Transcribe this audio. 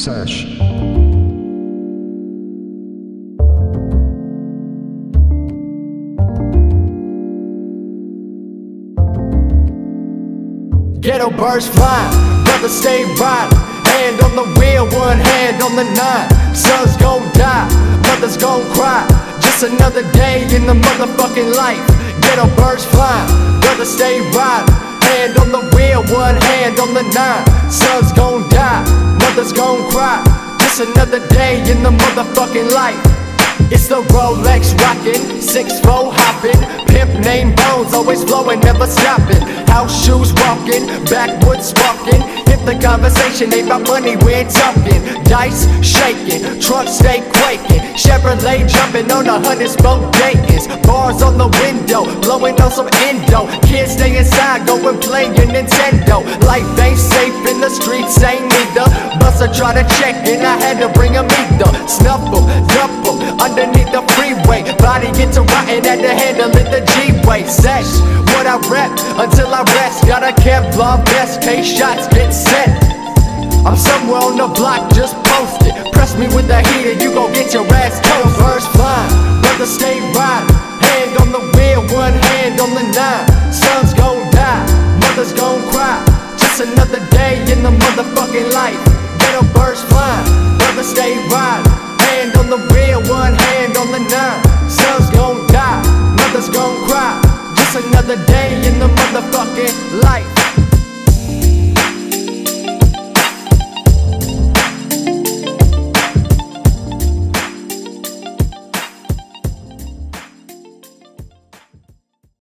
Sesh. Ghetto birds flying, brothers stay riding. Hand on the wheel, one hand on the nine. Sons gon' die, mothers gon' cry. Just another day in the motherfucking life. Ghetto birds flying, brothers stay riding. Hand on the wheel, one hand on the nine. Sons gon' mothers gon' cry. Just another day in the motherfucking life. It's the Rolex rockin', six four hoppin', pimp name Bones, always flowing, never stopping. House shoes walking, backwoods walking. Hit the conversation, ain't about money, we're talking. Dice shaking, trucks stay quaking. Chevrolet jumping on a hundred spoke Dayton's. Bars on the window, blowing on some endo. Kids stay inside, going your Nintendo. Life ain't safe streets, ain't neither. Buster try to check and I had to bring a meter. Snuffle, double, underneath the freeway. Body gets a rotten at the handle in the G-way. Sesh, what I rep until I rest. Got a Kevlar vest, case shots get set. I'm somewhere on the block, just post it. Press me with the heater, you gon' get your ass toast. Birds just another day in the motherfucking life. Get a birds flying, brother stay right. Hand on the wheel, one hand on the nine. Sons gon' die, mothers gon' cry. Just another day in the motherfucking life.